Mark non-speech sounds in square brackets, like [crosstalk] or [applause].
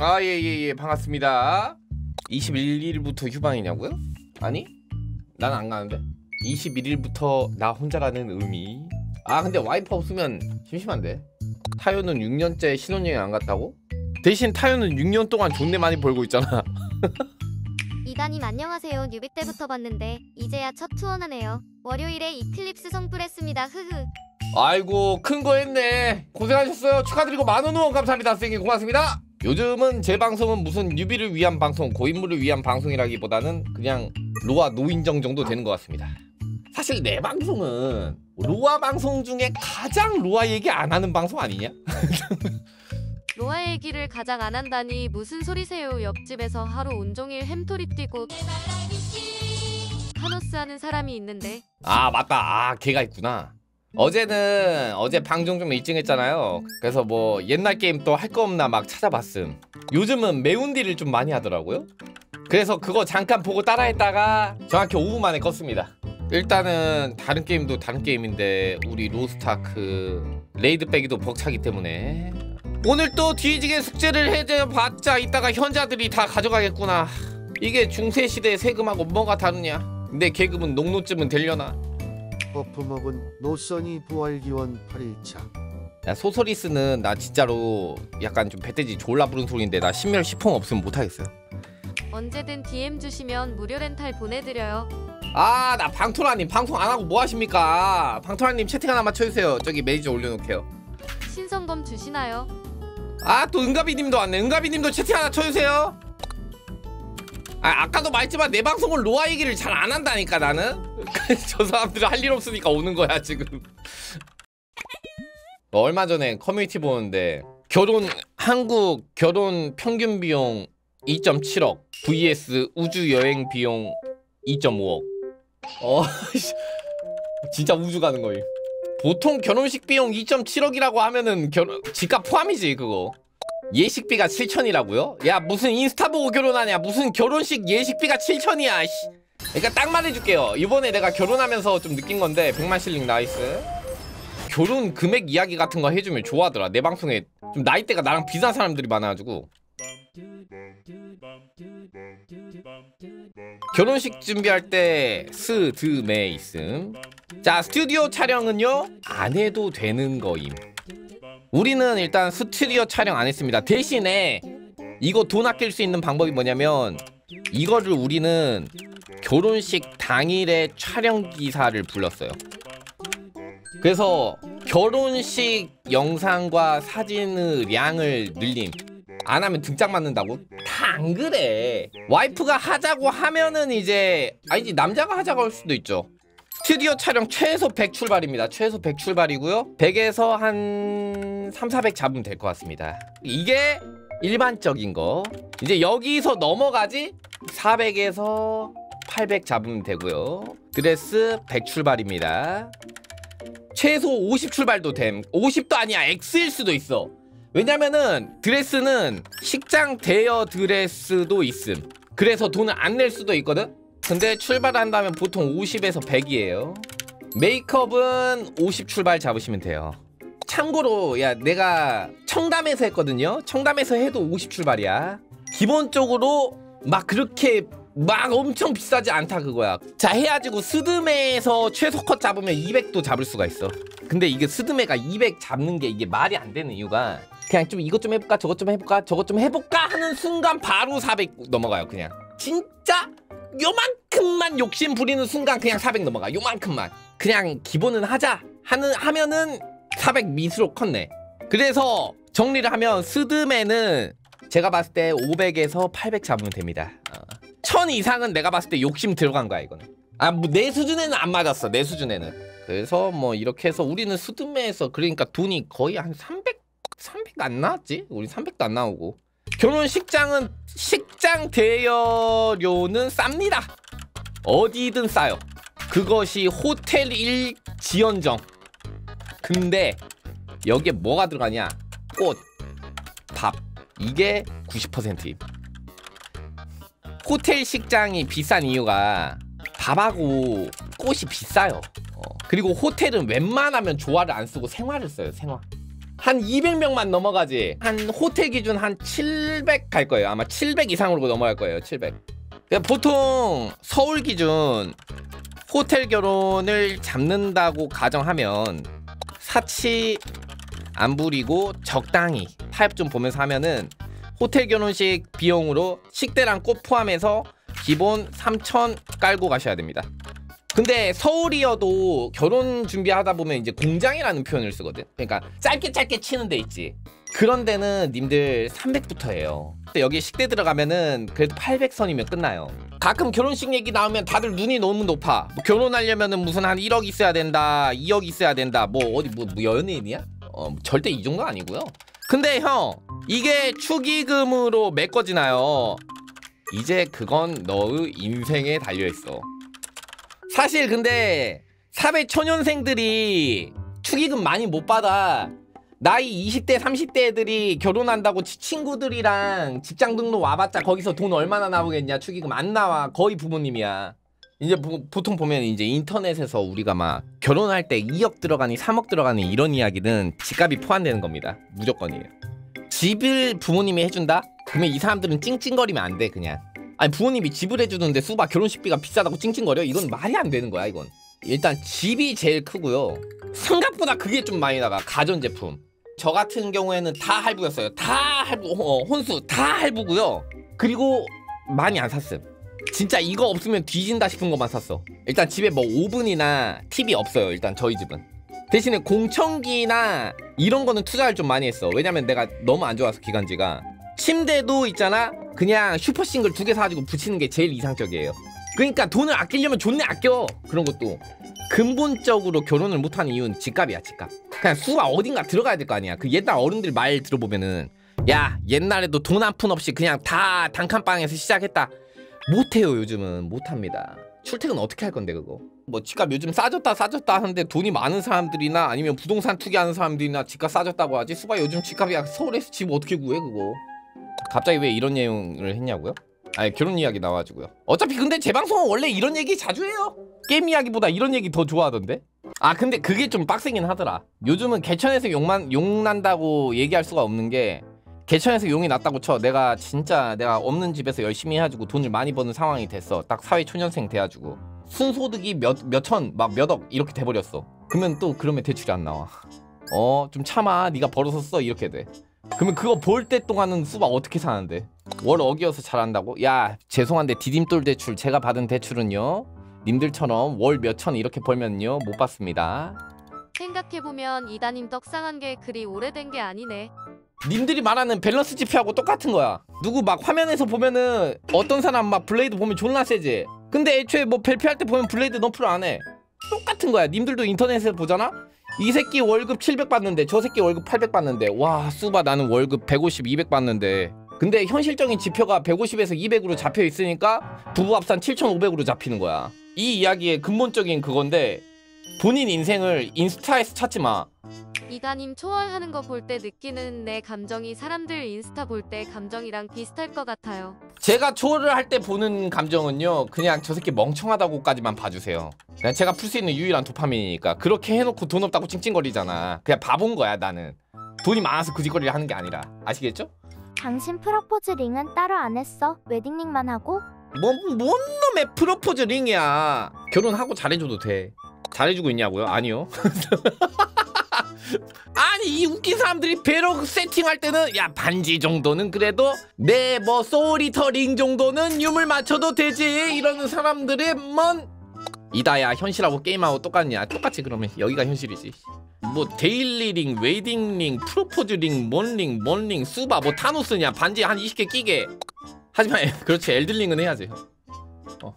아, 예, 예, 예, 반갑습니다. 21일부터 휴방이냐고요? 아니, 난 안 가는데. 21일부터 나 혼자라는 의미. 아, 근데 와이프 없으면 심심한데. 타요는 6년째 신혼여행 안 갔다고? 대신 타요는 6년 동안 존내 많이 벌고 있잖아. [laughs] 이다님 안녕하세요. 뉴비 때부터 봤는데 이제야 첫 투어나네요. 월요일에 이클립스 성불했습니다. 흐흐. 아이고, 큰 거 했네. 고생하셨어요. 축하드리고 만원 후원 감사합니다. 선생님 고맙습니다. 요즘은 제 방송은 무슨 뉴비를 위한 방송, 고인물을 위한 방송이라기보다는 그냥 로아 노인정 정도 되는 것 같습니다. 사실 내 방송은 로아 방송 중에 가장 로아 얘기 안 하는 방송 아니냐? [laughs] 로아 얘기를 가장 안 한다니 무슨 소리세요? 옆집에서 하루 온종일 햄토리 뛰고 카노스 하는 사람이 있는데 아 맞다 아 걔가 있구나 어제는 어제 방송 좀 일찍 했잖아요. 그래서 뭐 옛날 게임 또 할 거 없나 막 찾아봤음. 요즘은 매운 딜을 좀 많이 하더라고요. 그래서 그거 잠깐 보고 따라했다가 정확히 5분 만에 껐습니다. 일단은 다른 게임도 다른 게임인데 우리 로스트아크 raid 빼기도 벅차기 때문에. 오늘 또 뒤지게 숙제를 해줘봤자 이따가 현자들이 다 가져가겠구나. 이게 중세시대 세금하고 뭐가 다르냐? 내 계급은 농노쯤은 되려나 buff 먹은 노선이 부활기원 8일차. 야 소서리스는 나 진짜로 약간 좀 배돼지 졸라 부른 소리인데 나 신멸 10홍 없으면 못하겠어요. 언제든 DM 주시면 무료 렌탈 보내드려요. 아 나 방토라님 방송 안 하고 뭐 하십니까? 방토라님 채팅 하나만 쳐주세요. 저기 매니저 올려놓게요. 신성검 주시나요? 아 또 은가비님도 왔네. 은가비님도 채팅 하나 쳐주세요. 아 아까도 말했지만 내 방송은 로아 얘기를 잘 안 한다니까 나는 [laughs] 저 사람들은 할 일 없으니까 오는 거야 지금. 뭐 얼마 전에 커뮤니티 보는데 결혼 한국 결혼 평균 비용 2.7억 vs 우주 여행 비용 2.5억. 어 씨, [laughs] 진짜 우주 가는 거임. 보통 결혼식 비용 2.7억이라고 하면은 결혼 집값 포함이지 그거. 예식비가 7천이라고요? 야 무슨 인스타 보고 결혼하냐? 무슨 결혼식 예식비가 7천이야 씨. 그러니까 딱 말해줄게요. 이번에 내가 결혼하면서 좀 느낀 건데 100만 실링 nice. 결혼 금액 이야기 같은 거 해주면 좋아하더라. 내 방송에 좀 나이대가 나랑 비슷한 사람들이 많아가지고. 결혼식 준비할 때 스드메 있음. 자 스튜디오 촬영은요? 안 해도 되는 거임. 우리는 일단 스튜디오 촬영 안 했습니다. 대신에 이거 돈 아낄 수 있는 방법이 뭐냐면 이거를 우리는 결혼식 당일에 촬영 기사를 불렀어요. 그래서 결혼식 영상과 사진의 양을 늘림 안 하면 등짝 맞는다고? 다 안 그래. 와이프가 하자고 하면은 이제 아니지 남자가 하자고 할 수도 있죠. 스튜디오 촬영 최소 100 출발입니다. 최소 100 출발이고요. 100에서 한 3, 400 잡으면 될 것 같습니다. 이게 일반적인 거. 이제 여기서 넘어가지? 400에서 800 잡으면 되고요. 드레스 100 출발입니다. 최소 50 출발도 됨. 50도 아니야. X일 수도 있어. 왜냐면은 드레스는 식장 대여 드레스도 있음. 그래서 돈을 안 낼 수도 있거든? 근데 출발한다면 보통 50에서 100이에요. 메이크업은 50 출발 잡으시면 돼요. 참고로 야 내가 청담에서 했거든요? 청담에서 해도 50 출발이야. 기본적으로 막 그렇게 막 엄청 비싸지 않다 그거야. 자 해가지고 스드메에서 최소 컷 잡으면 200도 잡을 수가 있어. 근데 이게 스드메가 200 잡는 게 이게 말이 안 되는 이유가 그냥 좀 이것 좀 해볼까 저것 좀 해볼까 저것 좀 해볼까 하는 순간 바로 400 넘어가요 그냥. 진짜 요만큼만 욕심 부리는 순간 그냥 400 넘어가 요만큼만. 그냥 기본은 하자 하는 하면은 400 미스로 컸네. 그래서 정리를 하면 스드메는 제가 봤을 때 500에서 800 잡으면 됩니다. 어. 1000 이상은 내가 봤을 때 욕심 들어간 거야 이거는. 아 뭐 내 수준에는 안 맞았어 내 수준에는. 그래서 뭐 이렇게 해서 우리는 스드메에서 그러니까 돈이 거의 한 300, 300 안 나왔지? 우리 300도 안 나오고. 결혼식장은 식장 대여료는 쌉니다. 어디든 싸요. 그것이 호텔 1 지연정. 근데 여기에 뭐가 들어가냐? 꽃, 밥. 이게 90%임 호텔 식장이 비싼 이유가 밥하고 꽃이 비싸요. 어. 그리고 호텔은 웬만하면 조화를 안 쓰고 생화를 써요 생화. 한 200명만 넘어가지 한 호텔 기준 한 700 갈 거예요. 아마 700 이상으로 넘어갈 거예요 700 그러니까 보통 서울 기준 호텔 결혼을 잡는다고 가정하면 사치 안 부리고 적당히 타협 좀 보면서 하면은 호텔 결혼식 비용으로 식대랑 꽃 포함해서 기본 3천 깔고 가셔야 됩니다. 근데 서울이어도 결혼 준비하다 보면 이제 공장이라는 표현을 쓰거든. 그러니까 짧게 짧게 치는 데 있지. 그런 데는 님들 300부터 해요. 근데 여기 식대 들어가면은 그래도 800선이면 끝나요. 가끔 결혼식 얘기 나오면 다들 눈이 너무 높아. 뭐 결혼하려면은 무슨 한 1억 있어야 된다, 2억 있어야 된다. 뭐 어디 뭐, 뭐 연예인이야? 어 절대 이 정도 아니고요. 근데 형 이게 축의금으로 메꿔지나요? 이제 그건 너의 인생에 달려 있어. 사실 근데 사회 초년생들이 축의금 많이 못 받아. 나이 20대 30대 애들이 결혼한다고 치- 친구들이랑 직장 등록 와봤자 거기서 돈 얼마나 나오겠냐 축의금 안 나와 거의 부모님이야 이제 보, 보통 보면 이제 인터넷에서 우리가 막 결혼할 때 2억 들어가니 3억 들어가니 이런 이야기는 집값이 포함되는 겁니다 무조건이에요 집을 부모님이 해준다? 그러면 이 사람들은 찡찡거리면 안 돼 그냥. 아니 부모님이 집을 해주는데 수박 결혼식비가 비싸다고 찡찡거려? 이건 말이 안 되는 거야 이건. 일단 집이 제일 크고요. 생각보다 그게 좀 많이 나가 가전제품. 저 같은 경우에는 다 할부였어요. 다 할부 어, 혼수 다 할부고요. 그리고 많이 안 샀음. 진짜 이거 없으면 뒤진다 싶은 것만 샀어. 일단 집에 뭐 오븐이나 TV 없어요 일단 저희 집은. 대신에 공청기나 이런 거는 투자를 좀 많이 했어. 왜냐면 내가 너무 안 좋아서 기관지가. 침대도 있잖아? 그냥 슈퍼싱글 두 개 사가지고 붙이는 게 제일 이상적이에요. 그러니까 돈을 아끼려면 존내 아껴. 그런 것도. 근본적으로 결혼을 못하는 이유는 집값이야 집값. 그냥 수가 어딘가 들어가야 될 거 아니야. 그 옛날 어른들 말 들어보면은 야 옛날에도 돈 한 푼 없이 그냥 다 단칸방에서 시작했다. 못해요 요즘은. 못합니다 출퇴근 어떻게 할 건데 그거? 뭐 집값 요즘 싸졌다 싸졌다 하는데 돈이 많은 사람들이나 아니면 부동산 투기하는 사람들이나 집값 싸졌다고 하지? 수바 요즘 집값이 서울에서 집 어떻게 구해 그거? 갑자기 왜 이런 내용을 했냐고요? 아니 결혼 이야기 나와가지고요. 어차피 근데 제 방송은 원래 이런 얘기 자주 해요. 게임 이야기보다 이런 얘기 더 좋아하던데? 아 근데 그게 좀 빡세긴 하더라. 요즘은 개천에서 용만 용 난다고 얘기할 수가 없는 게 개천에서 용이 났다고 쳐. 내가 진짜 내가 없는 집에서 열심히 해가지고 돈을 많이 버는 상황이 됐어. 딱 사회 초년생 돼가지고. 순소득이 몇 몇천 막 몇 억 이렇게 돼버렸어. 그러면 또 그러면 대출이 안 나와. 어? 좀 참아. 네가 벌어서 써. 이렇게 돼. 그러면 그거 볼 때 동안은 수박 어떻게 사는데? 월 억이어서 잘한다고? 야 죄송한데 디딤돌 대출 제가 받은 대출은요? 님들처럼 월 몇 천 이렇게 벌면요? 못 받습니다. 생각해보면 이다님 떡상한 게 그리 오래된 게 아니네. 님들이 말하는 밸런스 지표하고 똑같은 거야. 누구 막 화면에서 보면은 어떤 사람 막 블레이드 보면 존나 세지. 근데 애초에 뭐 발표할 때 보면 블레이드 nerf를 안 해. 똑같은 거야. 님들도 인터넷에서 보잖아? 이 새끼 월급 700 받는데 저 새끼 월급 800 받는데. 와 수바 나는 월급 150 200 받는데. 근데 현실적인 지표가 150에서 200으로 잡혀 있으니까 부부 합산 7,500으로 잡히는 거야. 이 이야기의 근본적인 그건데 본인 인생을 인스타에서 찾지 마 이다님 초월하는 거 볼 때 느끼는 내 감정이 사람들 인스타 볼 때 감정이랑 비슷할 것 같아요. 제가 초월을 할 때 보는 감정은요 그냥 저 새끼 멍청하다고까지만 봐주세요 그냥 제가 풀 수 있는 유일한 도파민이니까 그렇게 해놓고 돈 없다고 찡찡거리잖아 그냥 바본 거야 나는 돈이 많아서 그 짓거리를 하는 게 아니라 아시겠죠? 당신 프로포즈 링은 따로 안 했어? 웨딩 링만 하고? 뭔, 뭔 놈의 프로포즈 링이야 결혼하고 잘해줘도 돼 잘해주고 있냐고요? 아니요. [laughs] 아니 이 웃긴 사람들이 배로 세팅할 때는 야 반지 정도는 그래도 내 뭐 소리터 링 정도는 유물 맞춰도 되지. 이러는 사람들의 뭔? 이다야 현실하고 게임하고 똑같냐? 똑같이 그러면 여기가 현실이지. 뭐 daily 링 웨딩 링 프로포즈 링 뭔링 뭔링 수바 뭐 타노스냐? 반지 한 20개 끼게. 하지만 [laughs] 그렇지. 엘들링은 해야지. 어